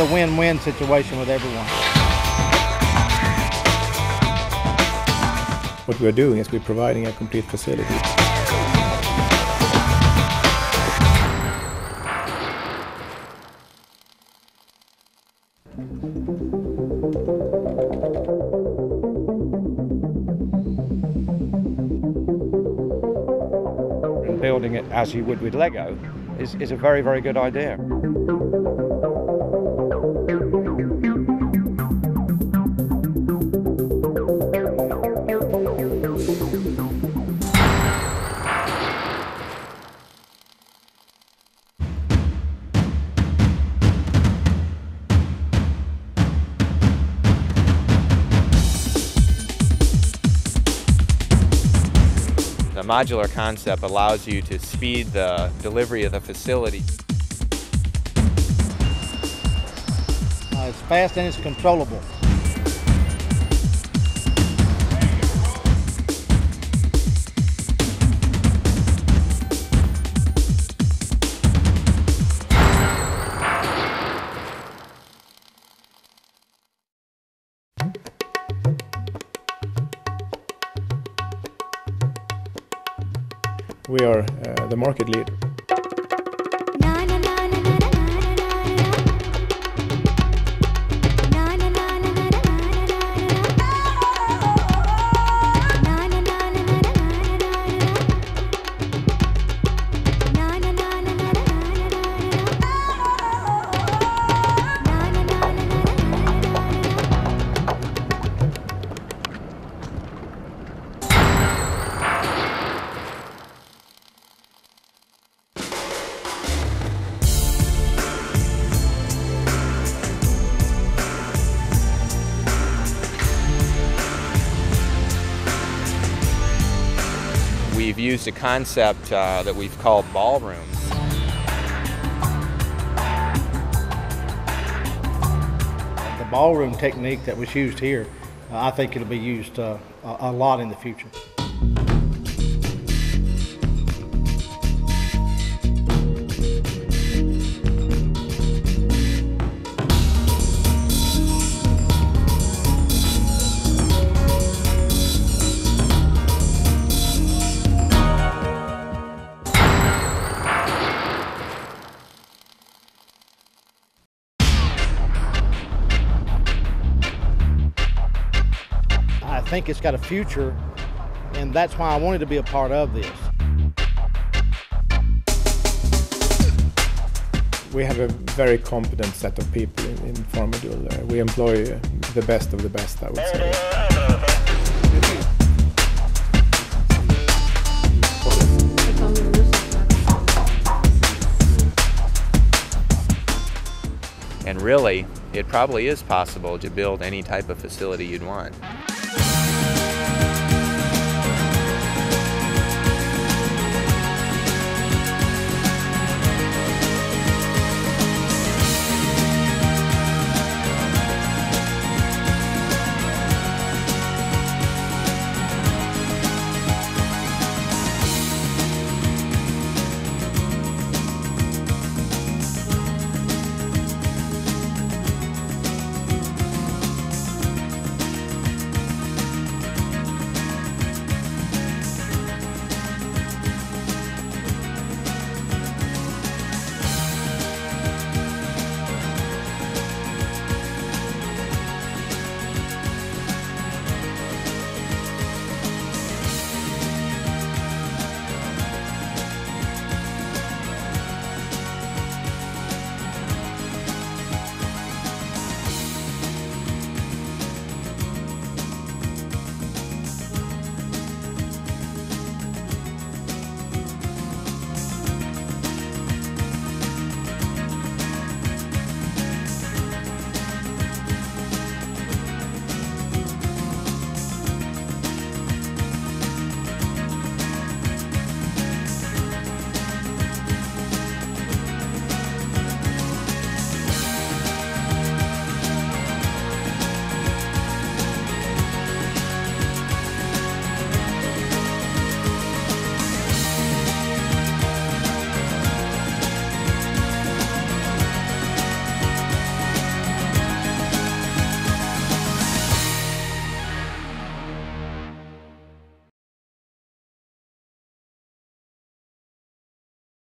a win-win situation with everyone. What we're doing is we're providing a complete facility. building it as you would with Lego is, is a very, very good idea. Modular concept allows you to speed the delivery of the facility. Uh, it's fast and it's controllable. We are uh, the market leader. Used a concept uh, that we've called ballrooms. The ballroom technique that was used here, uh, I think it'll be used uh, a lot in the future. Think it's got a future, and that's why I wanted to be a part of this. We have a very competent set of people in, in Pharmadule. Uh, we employ the best of the best, I would say. And really, it probably is possible to build any type of facility you'd want.